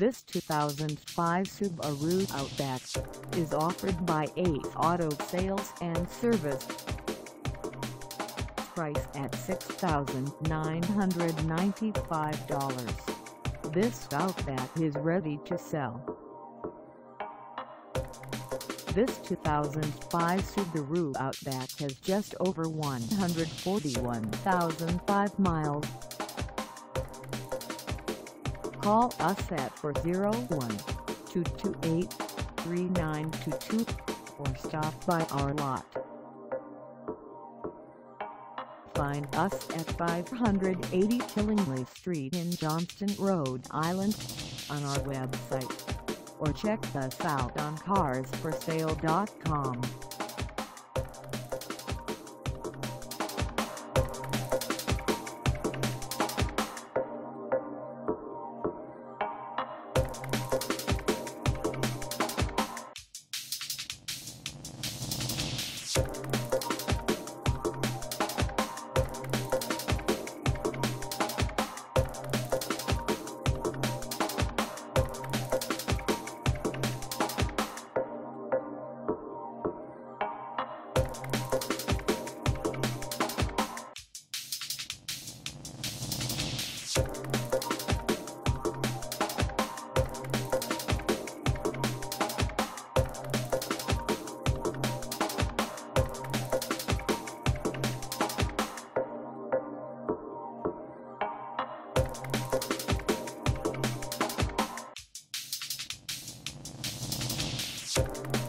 This 2005 Subaru Outback is offered by Ace Auto Sales and Service. Price at $6,995. This Outback is ready to sell. This 2005 Subaru Outback has just over 141,005 miles. Call us at 401-228-3922 or stop by our lot. Find us at 580 Killingly Street in Johnston, Rhode Island on our website or check us out on carsforsale.com. Thank